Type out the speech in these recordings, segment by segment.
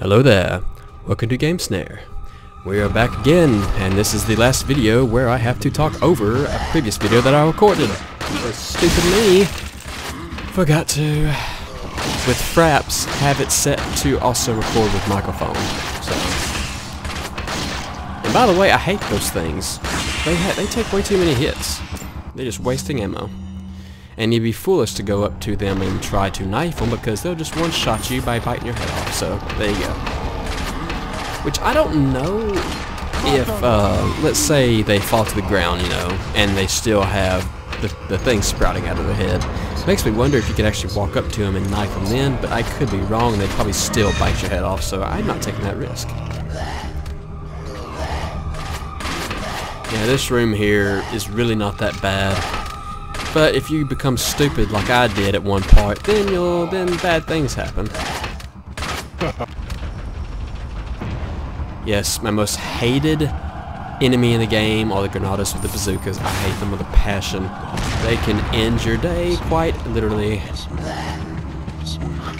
Hello there, welcome to GameSnare. We are back again, and this is the last video where I have to talk over a previous video that I recorded. Stupid me forgot to, with Fraps, have it set to also record with microphone. So. And by the way, I hate those things. They, they take way too many hits. They're just wasting ammo. And you'd be foolish to go up to them and try to knife them because they'll just one-shot you by biting your head off. So, there you go. Which I don't know if, uh, let's say they fall to the ground, you know, and they still have the, the thing sprouting out of their head. It makes me wonder if you could actually walk up to them and knife them then, but I could be wrong. They'd probably still bite your head off, so I'm not taking that risk. Yeah, this room here is really not that bad. But if you become stupid like I did at one part, then you'll then bad things happen. yes, my most hated enemy in the game are the Ganados with the bazookas. I hate them with a passion. They can end your day quite literally.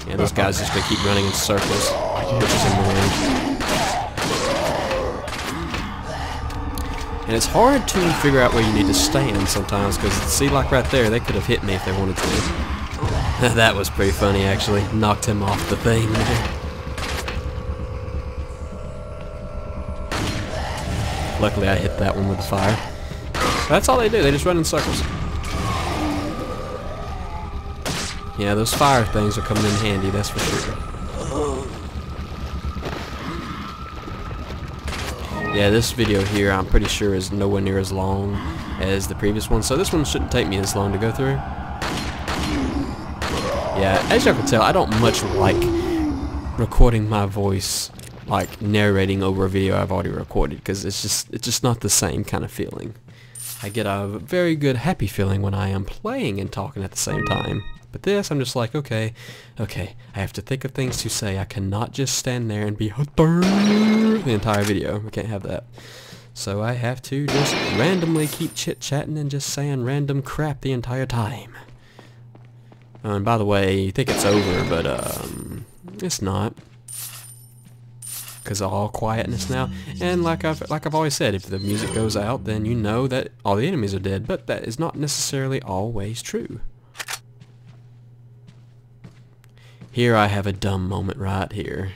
Yeah, those guys just gonna keep running in circles, which is annoying. And it's hard to figure out where you need to stand sometimes, because see, like right there, they could have hit me if they wanted to. that was pretty funny, actually. Knocked him off the thing. Luckily, I hit that one with the fire. That's all they do. They just run in circles. Yeah, those fire things are coming in handy, that's for sure. Yeah, this video here I'm pretty sure is nowhere near as long as the previous one, so this one shouldn't take me as long to go through. Yeah, as y'all can tell, I don't much like recording my voice, like narrating over a video I've already recorded, because it's just it's just not the same kind of feeling. I get a very good happy feeling when I am playing and talking at the same time. But this, I'm just like, okay, okay, I have to think of things to say. I cannot just stand there and be the entire video. I can't have that. So I have to just randomly keep chit-chatting and just saying random crap the entire time. Oh, and by the way, you think it's over, but um, it's not. Because all quietness now. And like I've, like I've always said, if the music goes out, then you know that all the enemies are dead. But that is not necessarily always true. Here I have a dumb moment right here.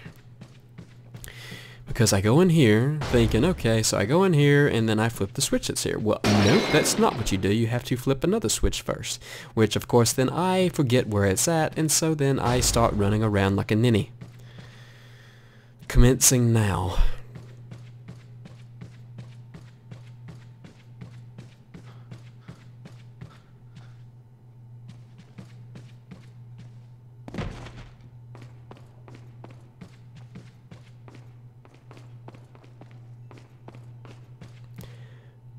Because I go in here thinking, okay, so I go in here and then I flip the switch that's here. Well, nope, that's not what you do. You have to flip another switch first. Which, of course, then I forget where it's at, and so then I start running around like a ninny. Commencing now.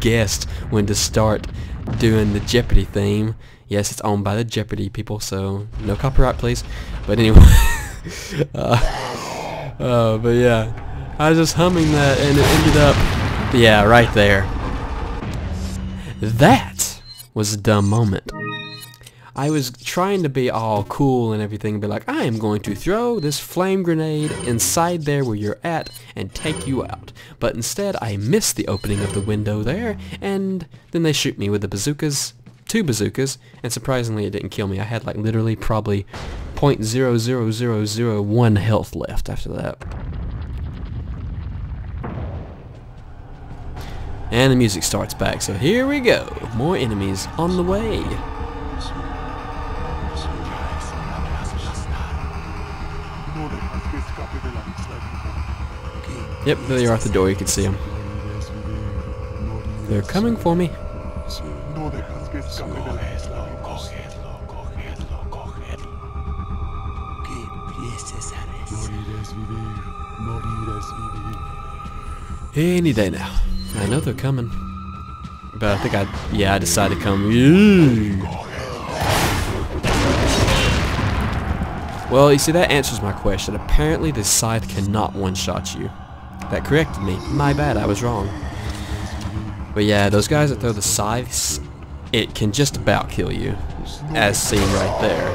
guessed when to start doing the Jeopardy theme. Yes it's owned by the Jeopardy people so no copyright please. But anyway uh, uh, but yeah I was just humming that and it ended up yeah right there. That was a dumb moment I was trying to be all cool and everything, be like, I am going to throw this flame grenade inside there where you're at and take you out. But instead, I missed the opening of the window there, and then they shoot me with the bazookas, two bazookas, and surprisingly it didn't kill me. I had like literally probably 0.00001 health left after that. And the music starts back, so here we go. More enemies on the way. Yep, there they are at the door, you can see them. They're coming for me. Any day now. I know they're coming. But I think I, yeah, I decided to come. Well, you see, that answers my question. Apparently the scythe cannot one-shot you. That corrected me. My bad, I was wrong. But yeah, those guys that throw the scythes, it can just about kill you, as seen right there.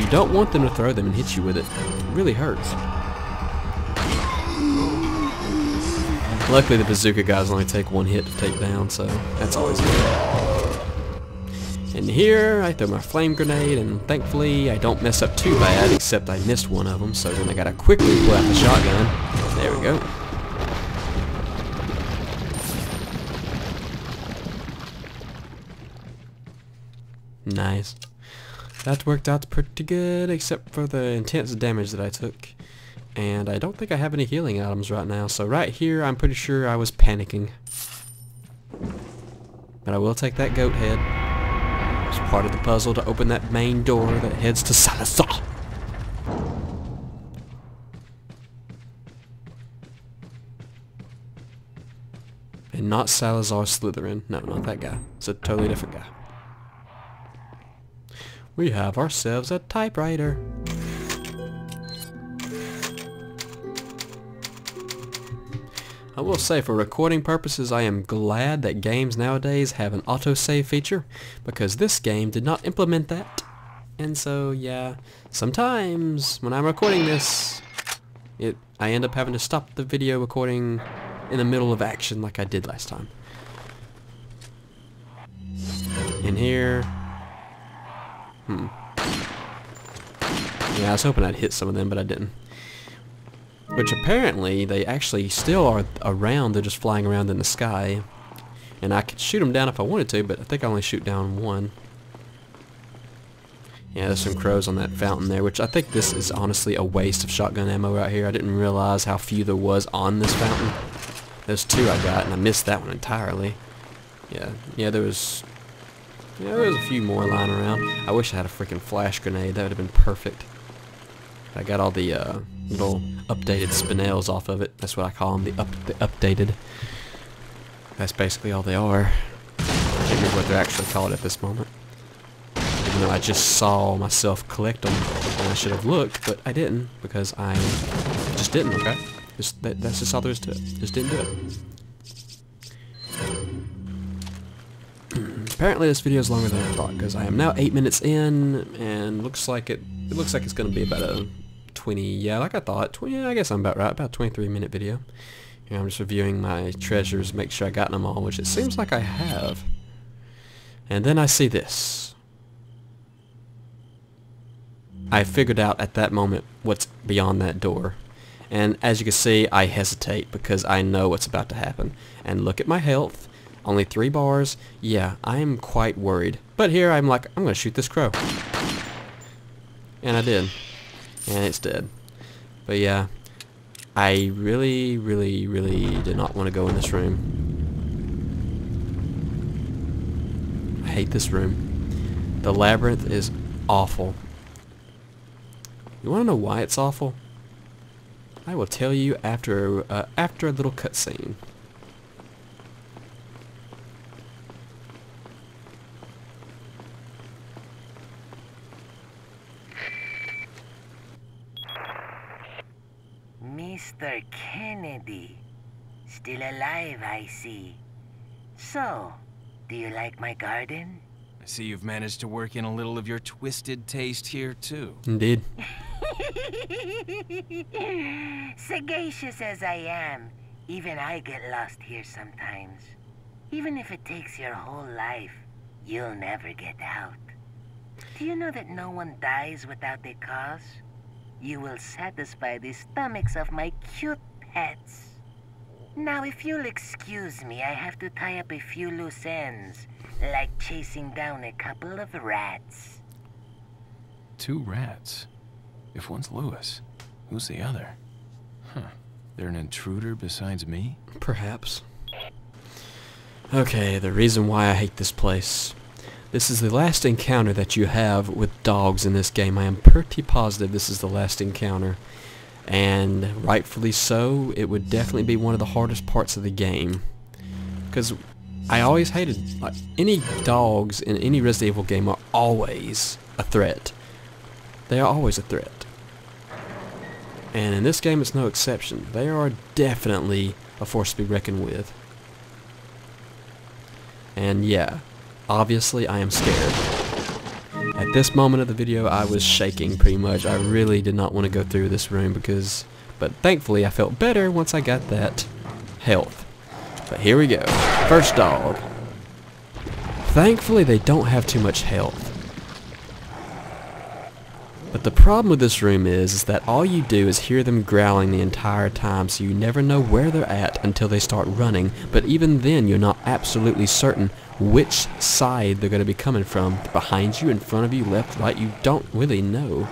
You don't want them to throw them and hit you with it. It really hurts. Luckily the bazooka guys only take one hit to take down, so that's always good. And here I throw my flame grenade, and thankfully I don't mess up too bad, except I missed one of them, so then I gotta quickly pull out the shotgun. There we go. Nice. That worked out pretty good, except for the intense damage that I took. And I don't think I have any healing items right now, so right here I'm pretty sure I was panicking. But I will take that goat head. Part of the puzzle to open that main door that heads to Salazar. And not Salazar Slytherin. No, not that guy. It's a totally different guy. We have ourselves a typewriter. I will say for recording purposes I am glad that games nowadays have an autosave feature because this game did not implement that. And so yeah, sometimes when I'm recording this, it I end up having to stop the video recording in the middle of action like I did last time. In here, hmm. Yeah, I was hoping I'd hit some of them, but I didn't. Which apparently they actually still are around, they're just flying around in the sky. And I could shoot them down if I wanted to, but I think I only shoot down one. Yeah, there's some crows on that fountain there, which I think this is honestly a waste of shotgun ammo right here. I didn't realize how few there was on this fountain. There's two I got, and I missed that one entirely. Yeah, yeah, there was... Yeah, there was a few more lying around. I wish I had a freaking flash grenade. That would have been perfect. I got all the uh, little updated spinels off of it. That's what I call them, the, up, the updated. That's basically all they are. I can't what they're actually called at this moment. Even though I just saw myself collect them, and I should have looked, but I didn't because I just didn't. Okay, just that, that's just all there is to it. Just didn't do it. Apparently this video is longer than I thought because I am now eight minutes in and looks like it. It looks like it's going to be about a 20, yeah, like I thought. 20, I guess I'm about right, about 23 minute video. Know, I'm just reviewing my treasures, make sure I got them all, which it seems like I have. And then I see this. I figured out at that moment what's beyond that door. And as you can see, I hesitate because I know what's about to happen. And look at my health. Only three bars. Yeah, I am quite worried. But here I'm like, I'm going to shoot this crow. And I did and it's dead. But yeah, I really, really, really did not want to go in this room. I hate this room. The labyrinth is awful. You want to know why it's awful? I will tell you after uh, after a little cutscene. Mr. Kennedy. Still alive, I see. So, do you like my garden? I see you've managed to work in a little of your twisted taste here, too. Indeed. Sagacious as I am, even I get lost here sometimes. Even if it takes your whole life, you'll never get out. Do you know that no one dies without a cause? You will satisfy the stomachs of my cute pets. Now, if you'll excuse me, I have to tie up a few loose ends, like chasing down a couple of rats. Two rats? If one's Louis, who's the other? Huh. They're an intruder besides me? Perhaps. Okay, the reason why I hate this place. This is the last encounter that you have with dogs in this game. I am pretty positive this is the last encounter. And rightfully so, it would definitely be one of the hardest parts of the game. Because I always hated, like, any dogs in any Resident Evil game are always a threat. They are always a threat. And in this game it's no exception. They are definitely a force to be reckoned with. And yeah, obviously I am scared. At this moment of the video I was shaking pretty much. I really did not want to go through this room because... But thankfully I felt better once I got that health. But here we go. First dog. Thankfully they don't have too much health. But the problem with this room is, is that all you do is hear them growling the entire time, so you never know where they're at until they start running. But even then, you're not absolutely certain which side they're going to be coming from. Behind you, in front of you, left, right, you don't really know.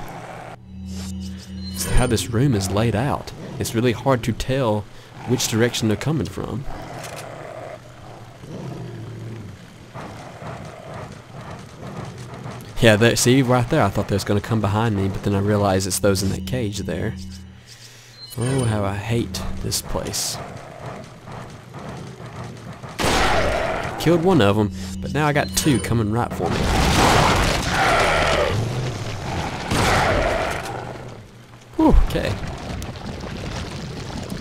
It's how this room is laid out. It's really hard to tell which direction they're coming from. Yeah, there, see right there, I thought they was going to come behind me, but then I realized it's those in that cage there. Oh, how I hate this place. Killed one of them, but now I got two coming right for me. Whew, okay.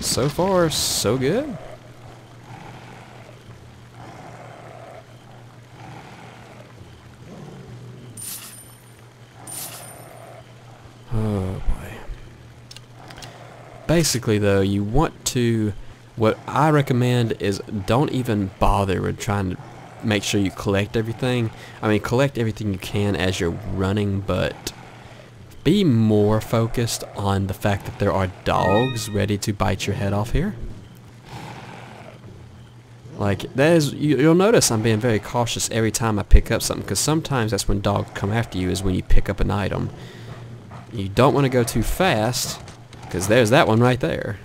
So far, so good. Oh boy. Basically though, you want to, what I recommend is don't even bother with trying to make sure you collect everything. I mean collect everything you can as you're running, but be more focused on the fact that there are dogs ready to bite your head off here. Like, there's, you, you'll notice I'm being very cautious every time I pick up something, because sometimes that's when dogs come after you, is when you pick up an item. You don't want to go too fast, because there's that one right there.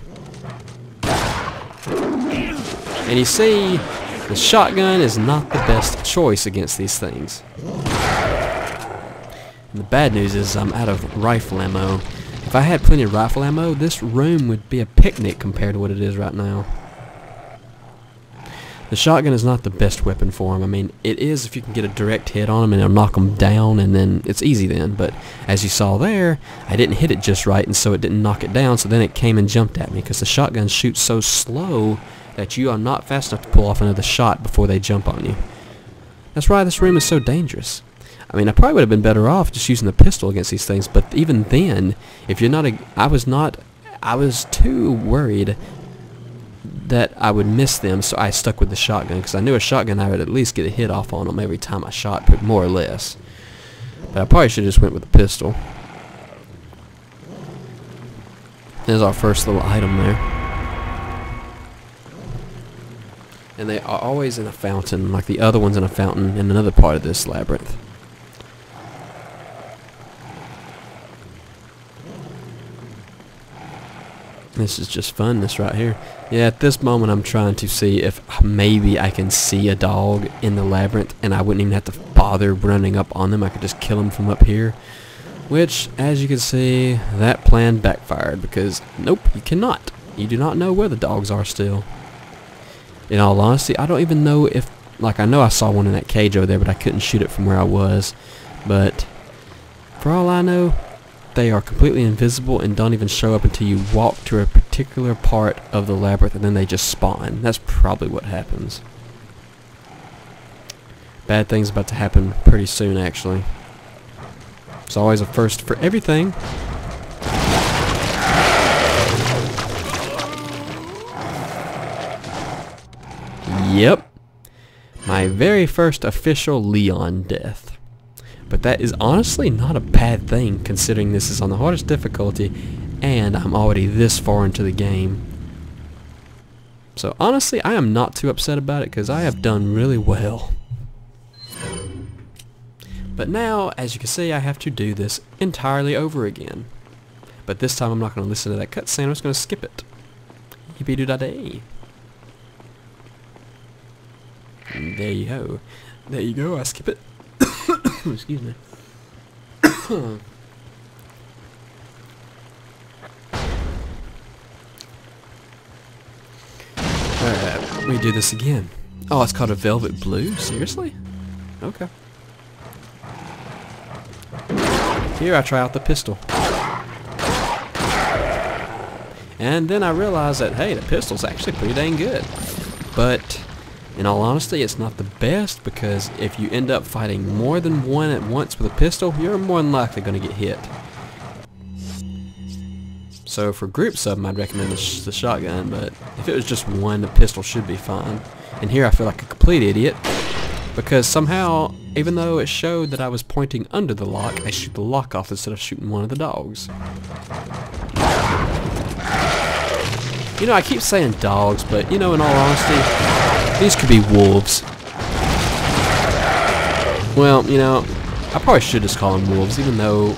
And you see, the shotgun is not the best choice against these things. And the bad news is I'm out of rifle ammo. If I had plenty of rifle ammo, this room would be a picnic compared to what it is right now. The shotgun is not the best weapon for him. I mean, it is if you can get a direct hit on him and it'll knock him down and then it's easy then. But as you saw there, I didn't hit it just right and so it didn't knock it down. So then it came and jumped at me because the shotgun shoots so slow that you are not fast enough to pull off another shot before they jump on you. That's why this room is so dangerous. I mean, I probably would have been better off just using the pistol against these things, but even then, if you're not a, I was not, I was too worried that I would miss them, so I stuck with the shotgun, because I knew a shotgun I would at least get a hit off on them every time I shot, more or less. But I probably should have just went with the pistol. There's our first little item there. And they are always in a fountain, like the other one's in a fountain in another part of this labyrinth. This is just fun, this right here. Yeah, at this moment I'm trying to see if maybe I can see a dog in the labyrinth and I wouldn't even have to bother running up on them. I could just kill them from up here. Which, as you can see, that plan backfired because, nope, you cannot. You do not know where the dogs are still. In all honesty, I don't even know if, like I know I saw one in that cage over there, but I couldn't shoot it from where I was. But, for all I know, they are completely invisible and don't even show up until you walk to a particular part of the labyrinth and then they just spawn. That's probably what happens. Bad things about to happen pretty soon actually. It's always a first for everything. Yep. My very first official Leon death. But that is honestly not a bad thing considering this is on the hardest difficulty and I'm already this far into the game. So honestly, I am not too upset about it because I have done really well. But now, as you can see, I have to do this entirely over again. But this time I'm not going to listen to that cutscene, I'm just going to skip it. Yippee doo da day. There you go. There you go, I skip it. Hmm, excuse me. Alright, we do this again. Oh, it's called a Velvet Blue? Seriously? Okay. Here I try out the pistol. And then I realize that, hey, the pistol's actually pretty dang good. But, in all honesty, it's not the best because if you end up fighting more than one at once with a pistol, you're more than likely going to get hit. So for group sub, I'd recommend the, the shotgun, but if it was just one, the pistol should be fine. And here I feel like a complete idiot because somehow, even though it showed that I was pointing under the lock, I shoot the lock off instead of shooting one of the dogs. You know, I keep saying dogs, but you know, in all honesty, these could be wolves. Well, you know, I probably should just call them wolves, even though,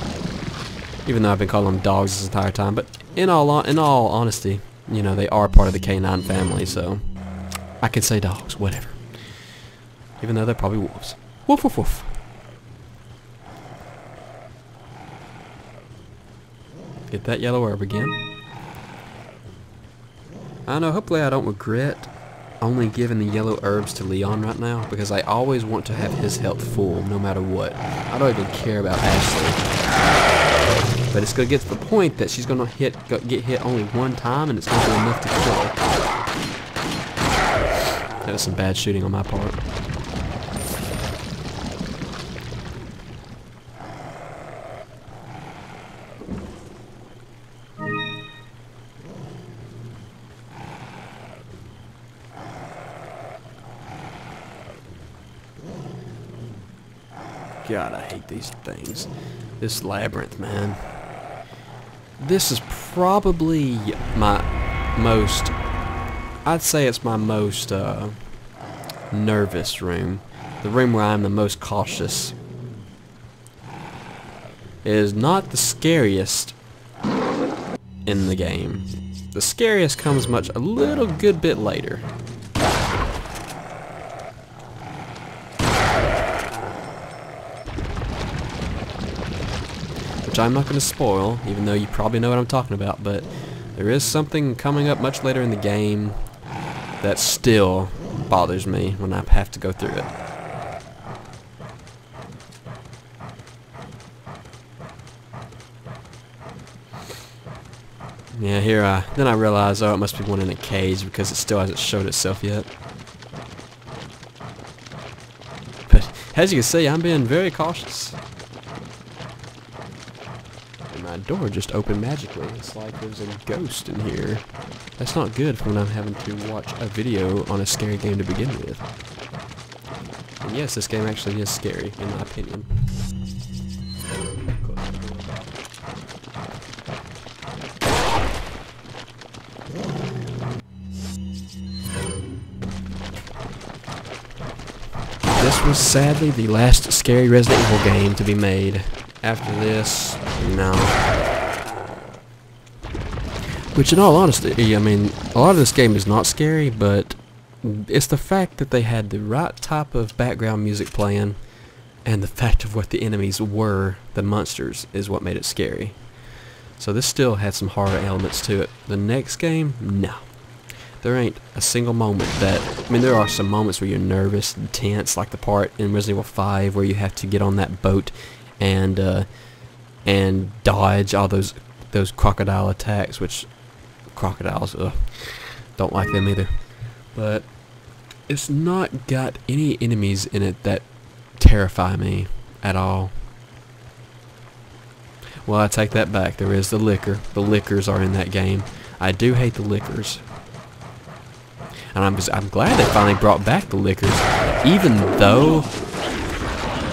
even though I've been calling them dogs this entire time. But in all, in all honesty, you know, they are part of the canine family, so I can say dogs, whatever. Even though they're probably wolves. Woof woof woof. Get that yellow herb again. I know, hopefully I don't regret only giving the yellow herbs to Leon right now because I always want to have his health full no matter what. I don't even care about Ashley. But it's going to get to the point that she's going to hit get hit only one time and it's going to be enough to kill her. That was some bad shooting on my part. God, I hate these things. This labyrinth, man. This is probably my most, I'd say it's my most uh, nervous room. The room where I'm the most cautious. It is not the scariest in the game. The scariest comes much a little good bit later. Which I'm not going to spoil, even though you probably know what I'm talking about, but there is something coming up much later in the game that still bothers me when I have to go through it. Yeah, here I, then I realize, oh, it must be one in a cage because it still hasn't showed itself yet. But, as you can see, I'm being very cautious door just opened magically. It's like there's a ghost in here. That's not good for when I'm having to watch a video on a scary game to begin with. And yes, this game actually is scary, in my opinion. This was sadly the last scary Resident Evil game to be made. After this, no. Which in all honesty, I mean, a lot of this game is not scary, but it's the fact that they had the right type of background music playing and the fact of what the enemies were, the monsters, is what made it scary. So this still had some horror elements to it. The next game, no. There ain't a single moment that, I mean there are some moments where you're nervous and tense, like the part in Resident Evil 5 where you have to get on that boat and uh, and dodge all those those crocodile attacks, which crocodiles, ugh, don't like them either. But it's not got any enemies in it that terrify me at all. Well, I take that back. There is the Licker. The Lickers are in that game. I do hate the Lickers. And I'm, just, I'm glad they finally brought back the Lickers. Even though,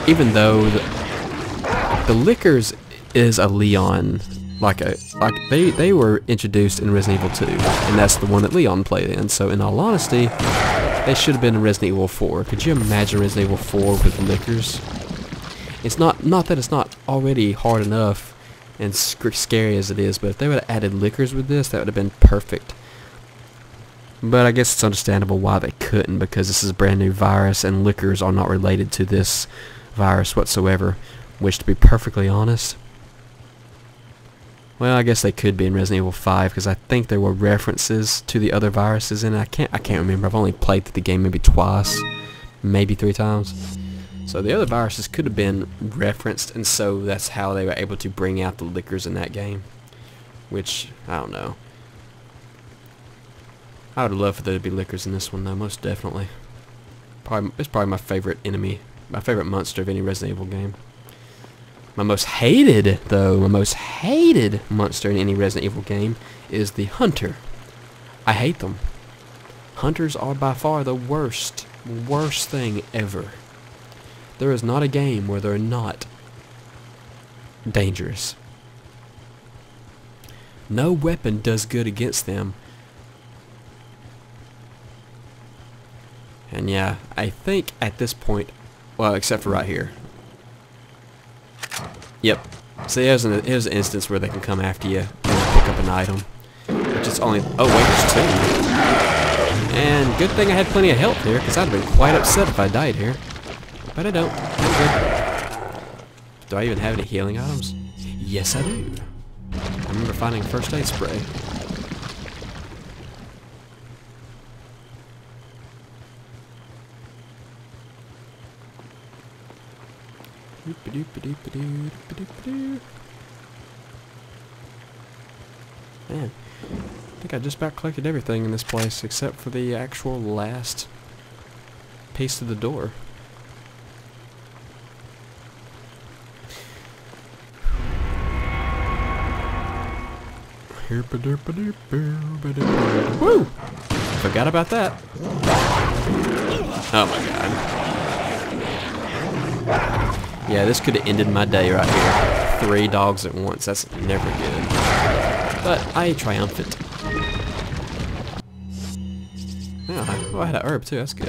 even though the, the Lickers is a Leon like a like they they were introduced in Resident Evil 2 and that's the one that Leon played in. So in all honesty they should have been in Resident Evil 4 could you imagine Resident Evil 4 with Lickers it's not not that it's not already hard enough and sc scary as it is but if they would have added Lickers with this that would have been perfect. But I guess it's understandable why they couldn't because this is a brand new virus and Lickers are not related to this virus whatsoever, which to be perfectly honest, well, I guess they could be in Resident Evil 5 because I think there were references to the other viruses in it. I can't I can't remember. I've only played the game maybe twice, maybe three times. So the other viruses could have been referenced, and so that's how they were able to bring out the Lickers in that game. Which, I don't know. I would love for there to be Lickers in this one, though, most definitely. Probably, it's probably my favorite enemy, my favorite monster of any Resident Evil game. My most hated, though, my most hated monster in any Resident Evil game is the Hunter. I hate them. Hunters are by far the worst, worst thing ever. There is not a game where they're not dangerous. No weapon does good against them. And yeah, I think at this point, well, except for right here. Yep. So here's an, here's an instance where they can come after you and pick up an item. Which is only, oh wait, there's two. And good thing I had plenty of health here, because I'd have been quite upset if I died here. But I don't. Do I even have any healing items? Yes, I do. I remember finding first aid spray. Man, I think I just about collected everything in this place except for the actual last piece of the door. Woo! Forgot about that. Oh my god. Yeah, this could have ended my day right here. Three dogs at once. That's never good. But I triumphant. Oh, I had a herb too. That's good.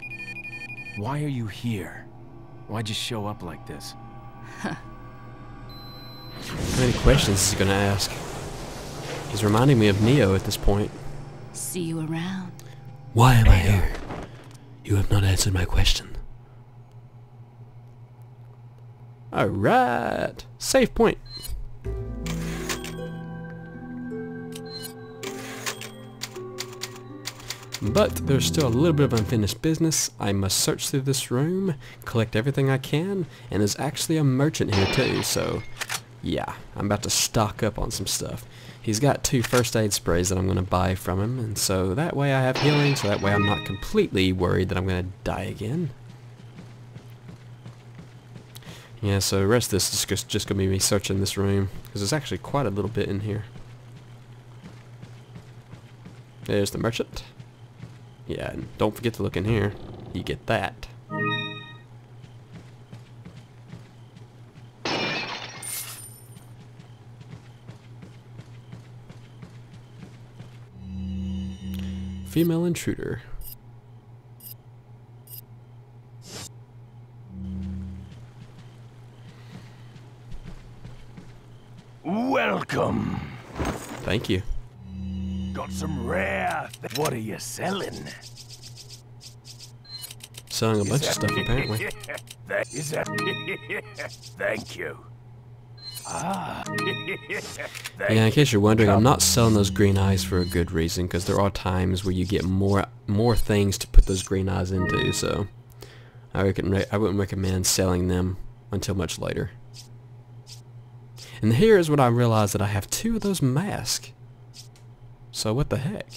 Why are you here? Why'd you show up like this? How many questions is he gonna ask? He's reminding me of Neo at this point. See you around. Why am I here? You have not answered my question. Alright. Save point. But there's still a little bit of unfinished business. I must search through this room, collect everything I can, and there's actually a merchant here too, so yeah, I'm about to stock up on some stuff. He's got two first aid sprays that I'm going to buy from him, and so that way I have healing, so that way I'm not completely worried that I'm going to die again. Yeah, so the rest of this is just, just going to be me searching this room, because there's actually quite a little bit in here. There's the merchant. Yeah, and don't forget to look in here. You get that. Female intruder. Welcome. Thank you. Got some rare. Th- what are you selling? Selling a bunch of stuff apparently. Is that. Thank you. Ah. Yeah, in case you're wondering, I'm not selling those green eyes for a good reason, because there are times where you get more more things to put those green eyes into, so I reckon I wouldn't recommend selling them until much later. And here is when I realized that I have two of those masks. So what the heck?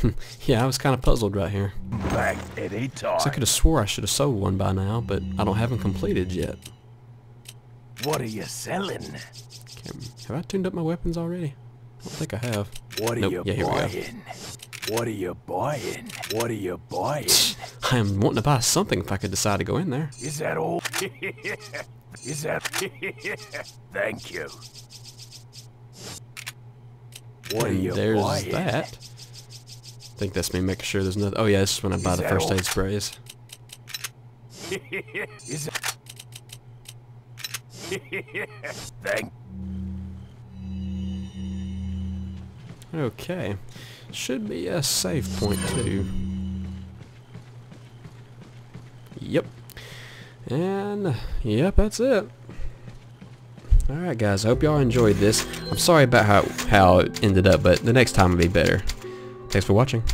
Hmm. yeah, I was kind of puzzled right here. back any time. I could have swore I should have sold one by now, but I don't have them completed yet. What are you selling? Have I tuned up my weapons already? I don't think I have. What are Nope, you yeah, here we go. buying? What are you buying? What are you buying? I am wanting to buy something if I could decide to go in there. Is that all? Is that? Thank you. What are And you there's buying? that. I think that's me making sure there's nothing. Oh yeah, this is when I buy the first all? aid sprays. Is that? Thank. Okay. Should be a save point too. Yep. And yep, that's it. Alright guys, I hope y'all enjoyed this. I'm sorry about how, how it ended up, but the next time will be better. Thanks for watching.